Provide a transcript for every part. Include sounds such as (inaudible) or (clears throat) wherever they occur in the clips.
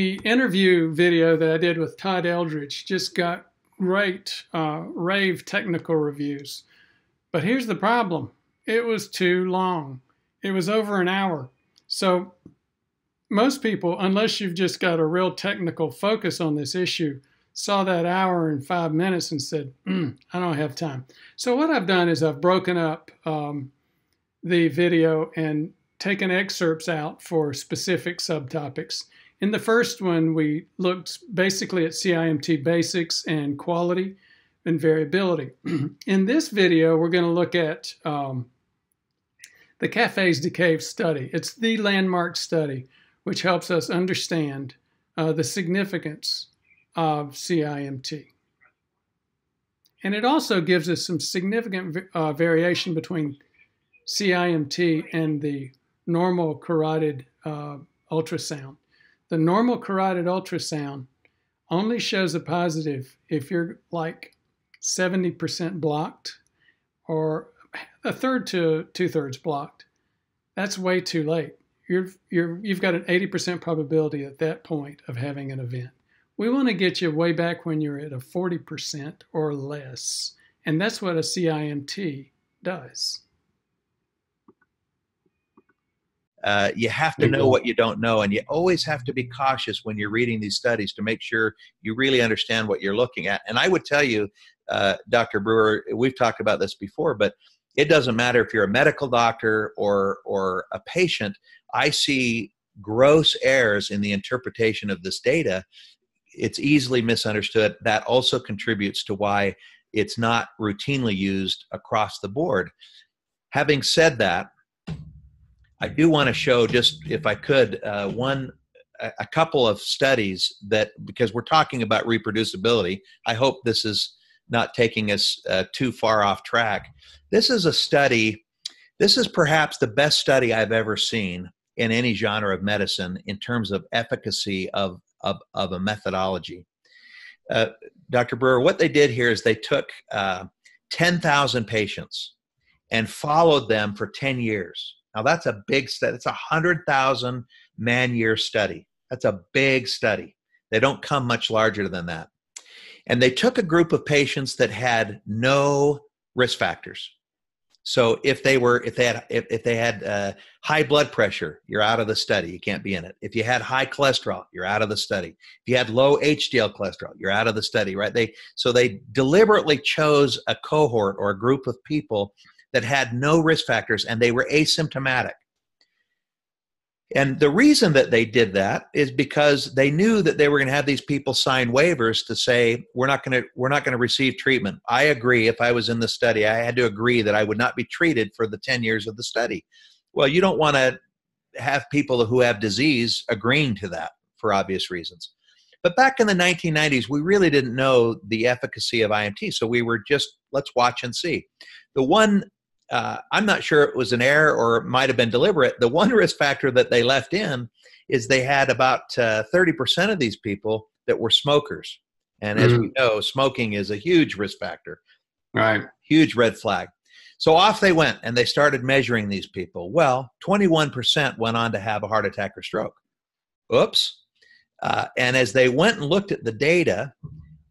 The interview video that I did with Todd Eldredge just got great uh, rave technical reviews. But here's the problem it was too long, it was over an hour. So, most people, unless you've just got a real technical focus on this issue, saw that hour and five minutes and said, mm, I don't have time. So, what I've done is I've broken up um, the video and taken excerpts out for specific subtopics. In the first one, we looked basically at CIMT basics and quality and variability. (clears throat) In this video, we're going to look at um, the Cafés de Cave study. It's the landmark study which helps us understand uh, the significance of CIMT. And it also gives us some significant uh, variation between CIMT and the normal carotid uh, ultrasound. The normal carotid ultrasound only shows a positive if you're like 70% blocked or a third to two thirds blocked. That's way too late. You're, you're, you've got an 80% probability at that point of having an event. We want to get you way back when you're at a 40% or less. And that's what a CIMT does. Uh, you have to know what you don't know, and you always have to be cautious when you're reading these studies to make sure you really understand what you're looking at. And I would tell you, uh, Dr. Brewer, we've talked about this before, but it doesn't matter if you're a medical doctor or or a patient. I see gross errors in the interpretation of this data. It's easily misunderstood. That also contributes to why it's not routinely used across the board. Having said that, I do want to show just if I could uh, one a couple of studies that because we're talking about reproducibility. I hope this is not taking us uh, too far off track. This is a study. This is perhaps the best study I've ever seen in any genre of medicine in terms of efficacy of of, of a methodology. Uh, Dr. Brewer, what they did here is they took uh, 10,000 patients and followed them for 10 years now that's a big study. It's a hundred thousand man year study. That's a big study. They don't come much larger than that. And they took a group of patients that had no risk factors. So if they were, if they had, if, if they had uh, high blood pressure, you're out of the study. You can't be in it. If you had high cholesterol, you're out of the study. If you had low HDL cholesterol, you're out of the study. Right? They so they deliberately chose a cohort or a group of people that had no risk factors and they were asymptomatic. And the reason that they did that is because they knew that they were going to have these people sign waivers to say we're not going to we're not going to receive treatment. I agree if I was in the study, I had to agree that I would not be treated for the 10 years of the study. Well, you don't want to have people who have disease agreeing to that for obvious reasons. But back in the 1990s, we really didn't know the efficacy of IMT, so we were just let's watch and see. The one uh, I'm not sure it was an error or it might have been deliberate. The one risk factor that they left in is they had about uh, 30% of these people that were smokers. And as mm. we know, smoking is a huge risk factor. Right. Huge red flag. So off they went and they started measuring these people. Well, 21% went on to have a heart attack or stroke. Oops. Uh, and as they went and looked at the data,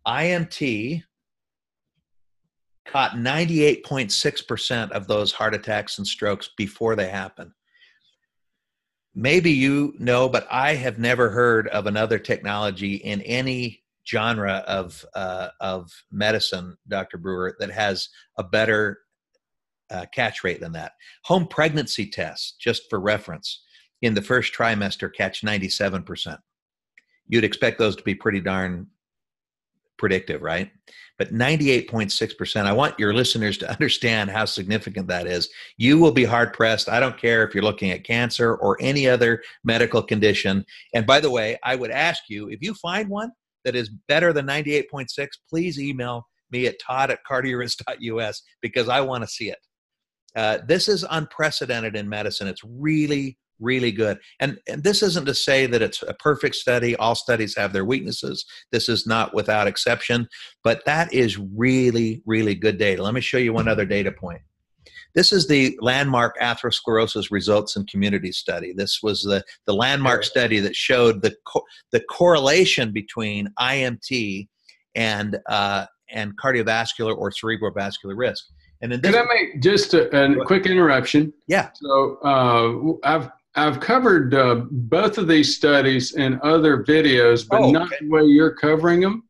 IMT caught 98.6% of those heart attacks and strokes before they happen. Maybe you know, but I have never heard of another technology in any genre of uh, of medicine, Dr. Brewer, that has a better uh, catch rate than that. Home pregnancy tests, just for reference, in the first trimester catch 97%. You'd expect those to be pretty darn predictive, right? But 98.6%, I want your listeners to (laughs) understand how significant that is. You will be hard pressed. I don't care if you're looking at cancer or any other medical condition. And by the way, I would ask you if you find one that is better than 98.6, please email me at todd at cardiorisk.us because I want to see it. Uh, this is unprecedented in medicine. It's really, really good. And, and this isn't to say that it's a perfect study. All studies have their weaknesses. This is not without exception, but that is really, really good data. Let me show you one other data point. This is the landmark atherosclerosis results in community study. This was the, the landmark study that showed the, co- the correlation between IMT and, uh, and cardiovascular or cerebrovascular risk. And then this, Could I make just a, a quick interruption? Yeah. So uh, I've I've covered uh, both of these studies in other videos, but oh, not the way you're covering them.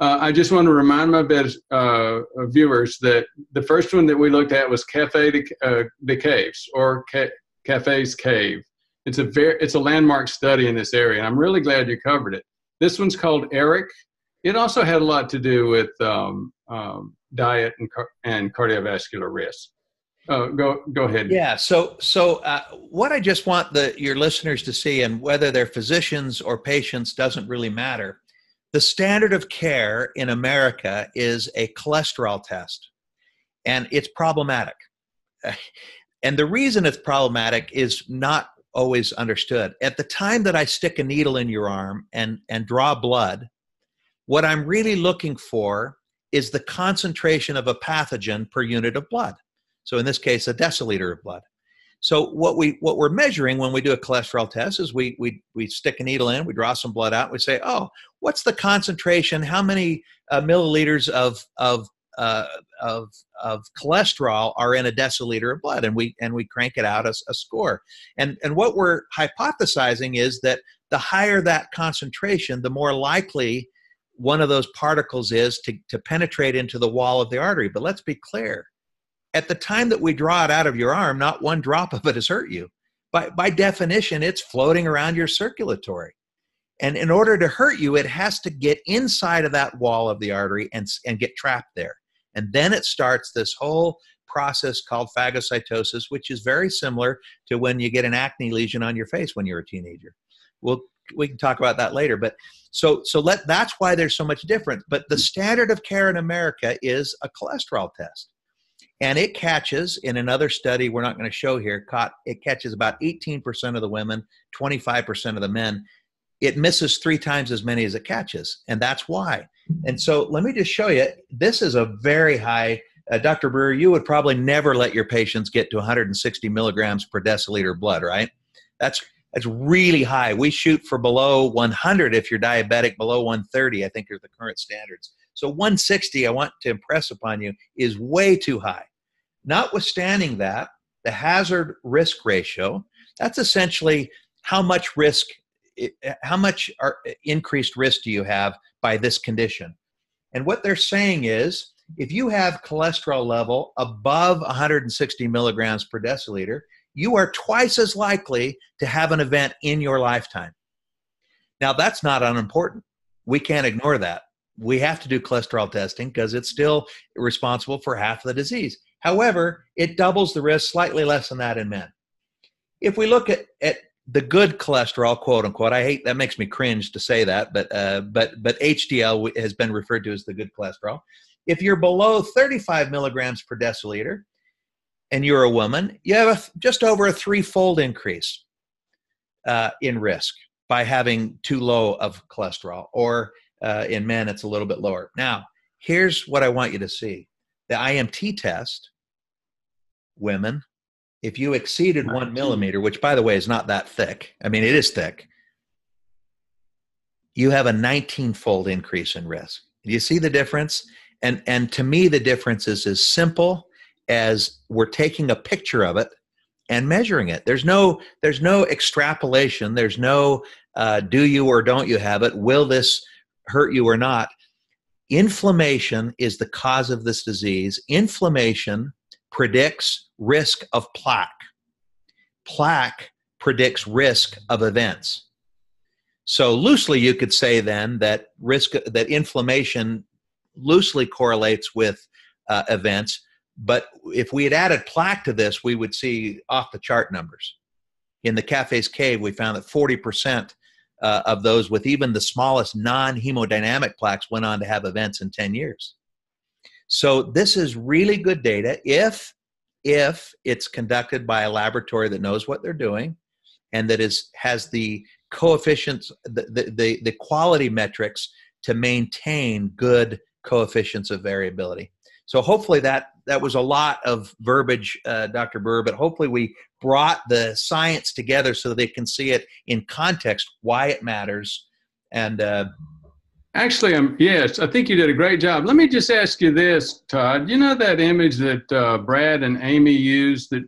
Uh, I just want to remind my bed, uh, viewers that the first one that we looked at was Cafe de, uh, de Caves or Ca- CAFES CAVE. It's a very it's a landmark study in this area, and I'm really glad you covered it. This one's called ARIC. It also had a lot to do with um, um, diet and, and cardiovascular risk. Uh, go go ahead. Yeah. So so uh, what I just want the your listeners to see, and whether they're physicians or patients doesn't really matter. The standard of care in America is a cholesterol test, and it's problematic. (laughs) And the reason it's problematic is not always understood. At the time that I stick a needle in your arm and and draw blood, what I'm really looking for is the concentration of a pathogen per unit of blood. So in this case, a deciliter of blood. So what we what we're measuring when we do a cholesterol test is we we we stick a needle in, we draw some blood out, we say, oh, what's the concentration? How many uh, milliliters of of uh, of of cholesterol are in a deciliter of blood, and we and we crank it out as a score. And and what we're hypothesizing is that the higher that concentration, the more likely one of those particles is to, to penetrate into the wall of the artery. But let's be clear at the time that we draw it out of your arm, not one drop of it has hurt you. By, by definition, it's floating around your circulatory. And in order to hurt you, it has to get inside of that wall of the artery and, and get trapped there. And then it starts this whole process called phagocytosis, which is very similar to when you get an acne lesion on your face when you're a teenager. We'll, we can talk about that later. But so, so let, that's why there's so much difference. But the standard of care in America is a cholesterol test and it catches in another study we're not going to show here caught it catches about 18% of the women 25% of the men. It misses three times as many as it catches and that's why. And so let me just show you this is a very high uh, dr brewer you would probably never let your patients get to 160 milligrams per deciliter blood right? That's that's really high. We shoot for below 100 if you're diabetic below 130 i think are the current standards. So 160 i want to impress upon you is way too high Notwithstanding that, the hazard risk ratio, that's essentially how much risk, eh, eh, how much er, increased risk do you have by this condition? And what they're saying is if you have cholesterol level above 160 milligrams per deciliter, you are twice as likely to have an event in your lifetime. Now, that's not unimportant. We can't ignore that. We have to do cholesterol testing because it's still responsible for half of the disease. However, it doubles the risk, slightly less than that in men. If we look at, at the good cholesterol, quote unquote, I hate that makes me cringe to say that, but uh, but but HDL has been referred to as the good cholesterol. If you're below 35 milligrams per deciliter, and you're a woman, you have a, just over a threefold increase uh, in risk by having too low of cholesterol, or uh, in men, it's a little bit lower. Now, here's what I want you to see the IMT test women, if you exceeded one millimeter, which by the way is not that thick, I mean, it is thick, you have a 19 fold increase in risk. Do you see the difference? And, and to me, the difference is as simple as we're taking a picture of it and measuring it. There's no, there's no extrapolation. There's no uh, do you or don't you have it? Will this hurt you or not? Inflammation is the cause of this disease. Inflammation predicts risk of plaque. Plaque predicts risk of events. So loosely you could say then that risk that inflammation loosely correlates with uh, events, but if we had added plaque to this, we would see off the chart numbers. In the CAFES CAVE, we found that 40% uh, of those with even the smallest non hemodynamic plaques went on to have events in 10 years. So this is really good data if if it's conducted by a laboratory that knows what they're doing and that is has the coefficients the, the, the, quality metrics to maintain good coefficients of variability. So hopefully that that was a lot of verbiage, uh, Dr. Burr, but hopefully we brought the science together so they can see it in context, why it matters. And uh, actually, um, yes, I think you did a great job. Let me just ask you this, Todd. You know that image that uh, Brad and Amy used that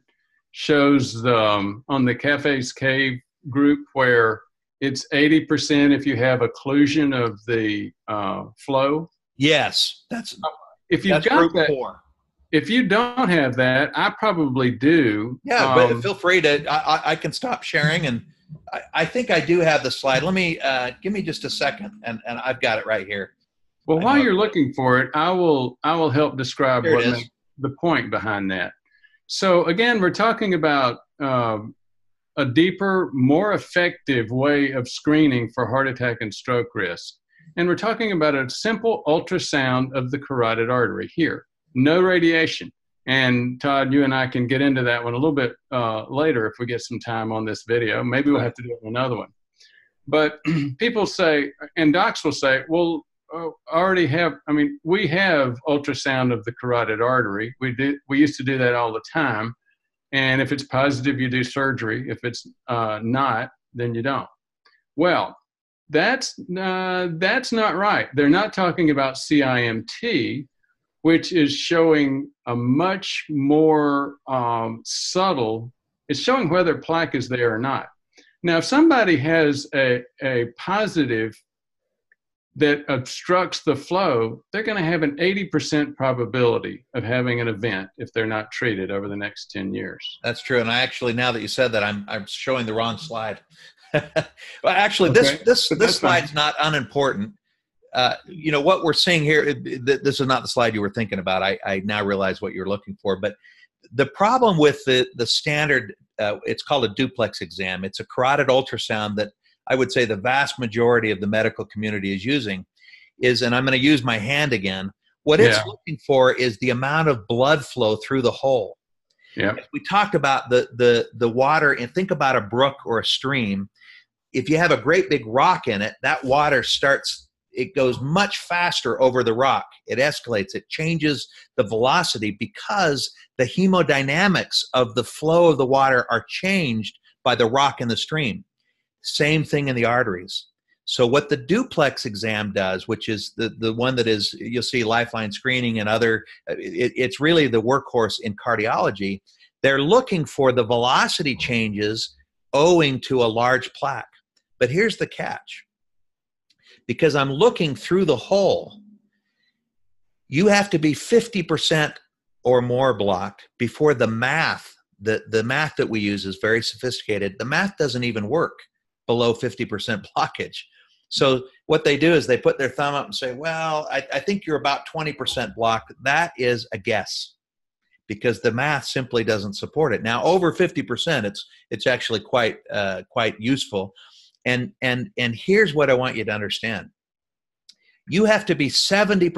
shows the, um, on the CAFES CAVE group where it's 80% if you have occlusion of the uh, flow? Yes, that's if you've got that, four. If you don't have that, I probably do. Yeah, um, but feel free to. I, I, can stop sharing, and I, I, think I do have the slide. Let me uh, give me just a second, and, and I've got it right here. Well, while you're looking for it, I will I will help describe what makes the point behind that. So again, we're talking about um, a deeper, more effective way of screening for heart attack and stroke risk. And we're talking about a simple ultrasound of the carotid artery here, no radiation. And Todd, you and I can get into that one a little bit uh, later if we get some time on this video. Maybe we'll have to do another one. But (clears throat) people say, and docs will say, well, uh, already have, I mean, we have ultrasound of the carotid artery. We, do, we used to do that all the time. And if it's positive, you do surgery. If it's uh, not, then you don't. Well, that's uh, that's not right. They're not talking about CIMT, which is showing a much more um, subtle. It's showing whether plaque is there or not. Now, if somebody has a, a positive that obstructs the flow, they're going to have an 80% probability of having an event if they're not treated over the next 10 years. That's true. And I actually, now that you said that, I'm, I'm showing the wrong slide. (laughs) well, actually, okay. this this but this slide's fine. not unimportant. Uh, you know what we're seeing here. This is not the slide you were thinking about. I, I now realize what you're looking for. But the problem with the the standard, uh, it's called a duplex exam. It's a carotid ultrasound that I would say the vast majority of the medical community is using. Is and I'm going to use my hand again. What yeah. it's looking for is the amount of blood flow through the hole. Yeah. We talked about the the the water and think about a brook or a stream if you have a great big rock in it, that water starts, it goes much faster over the rock. It escalates, it changes the velocity because the hemodynamics of the flow of the water are changed by the rock in the stream. Same thing in the arteries. So what the duplex exam does, which is the, the one that is, you'll see lifeline screening and other, it, it's really the workhorse in cardiology. They're looking for the velocity changes owing to a large plaque. But here's the catch because I'm looking through the hole, you have to be 50% or more blocked before the math, the, the math that we use is very sophisticated. The math doesn't even work below 50% (laughs) blockage. So what they do is they put their thumb up and say, well, I, I think you're about 20% blocked. That is a guess because the math simply doesn't support it. Now over 50%, it's, it's actually quite, uh, quite useful and and and here's what i want you to understand. You have to be 70%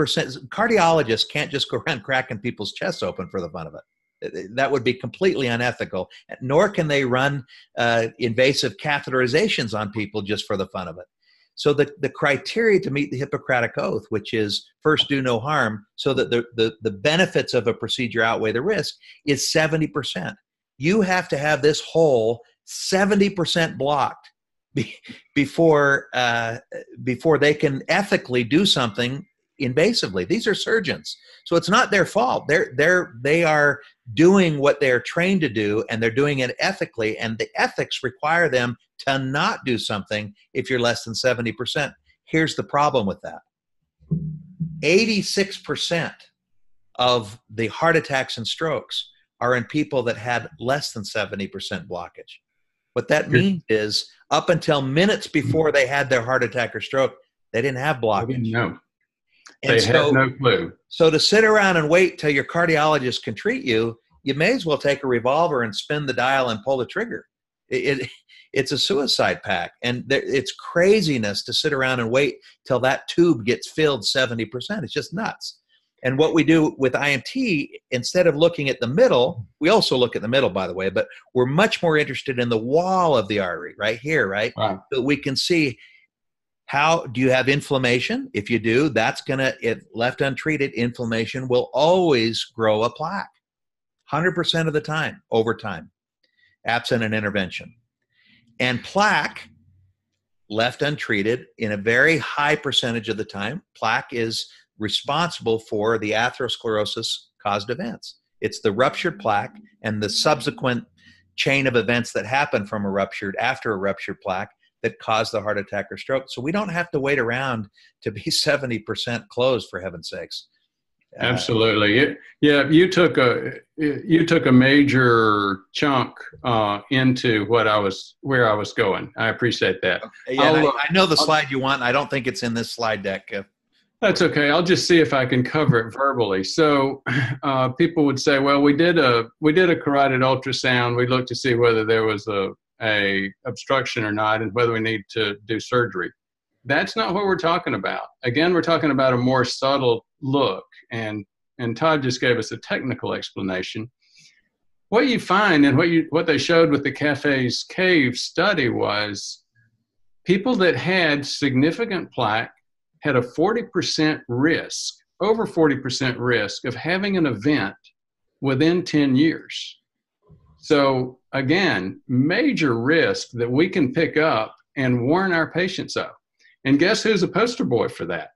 cardiologists can't just go around cracking people's chests open for the fun of it. That would be completely unethical nor can they run uh, invasive catheterizations on people just for the fun of it. So the, the criteria to meet the hippocratic oath which is first do no harm so that the, the, the benefits of a procedure outweigh the risk is 70% you have to have this hole 70% blocked before uh, before they can ethically do something invasively. These are surgeons, so it's not their fault. They're they're they are doing what they're trained to do, and they're doing it ethically. And the ethics require them to not do something if you're less than seventy percent. Here's the problem with that: eighty-six percent of the heart attacks and strokes are in people that had less than 70% blockage. What that means is up until minutes before they had their heart attack or stroke, they didn't have blockage. They didn't know. And they so, had no clue. So to sit around and wait till your cardiologist can treat you, you may as well take a revolver and spin the dial and pull the trigger. It, it (laughs) it's a suicide pack, and there, it's craziness to sit around and wait till that tube gets filled seventy percent. It's just nuts. And what we do with IMT, instead of looking at the middle, we also look at the middle, by the way, but we're much more interested in the wall of the artery right here, right? Wow. So we can see How do you have inflammation? If you do, that's going to, if left untreated, inflammation will always grow a plaque 100% of the time over time, absent an intervention. And plaque, left untreated, in a very high percentage of the time, plaque is responsible for the atherosclerosis caused events. It's the ruptured plaque and the subsequent chain of events that happen from a ruptured after a ruptured plaque that cause the heart attack or stroke. So we don't have to wait around to be (laughs) 70% closed for heaven's sakes. Uh, Absolutely. yeah, you took a you took a major chunk uh, into what I was where I was going. I appreciate that. Yeah, I, I, know the slide you want. I don't think it's in this slide deck. That's okay. I'll just see if I can cover it verbally. So, uh, people would say, "Well, we did a we did a carotid ultrasound. We looked to see whether there was a a obstruction or not, and whether we need to do surgery." That's not what we're talking about. Again, we're talking about a more subtle look, and and Todd just gave us a technical explanation. What you find, and what you what they showed with the CAFES CAVE study was people that had significant plaque had a 40% risk, over 40% risk of having an event within 10 years. So, again, major risk that we can pick up and warn our patients of. And guess who's a poster boy for that?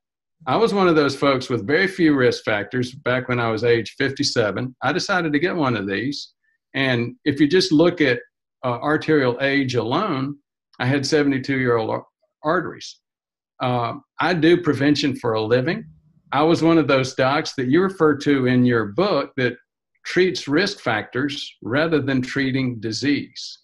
I was one of those folks with very few risk factors back when I was age 57. I decided to get one of these. And if you just look at uh, arterial age alone, I had 72 year old arteries. Uh, I do prevention for a living. I was one of those docs that you refer to in your book that treats risk factors rather than treating disease.